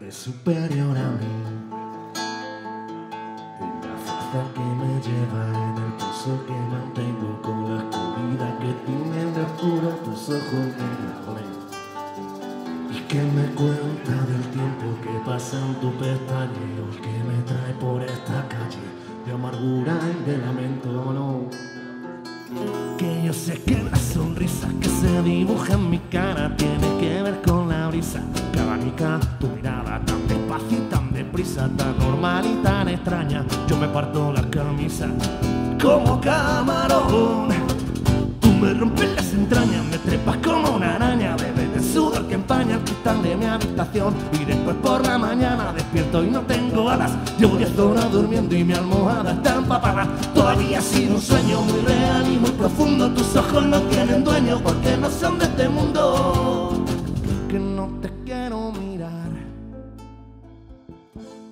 es superior a mí. La fuerza que me lleva en el pulso que mantengo con la oscuridad que tienen de oscuro tus ojos negros. Y que me cuenta del tiempo que pasa en tu pestañeo, que me trae por esta calle de amargura y de lamento, no. Que yo sé que la sonrisa que se dibuja en mi cara tiene que ver con la brisa que abanica tu tan normal y tan extraña. Yo me parto la camisa como camarón. Tú me rompes las entrañas, me trepas como una araña, bebé de sudor que empaña el cristal de mi habitación. Y después por la mañana despierto y no tengo alas. Llevo diez horas durmiendo y mi almohada está empapada. Todavía ha sido un sueño muy real y muy profundo. Tus ojos no tienen dueño porque no son de este mundo. Que no te quiero mirar. thank you